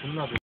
전라도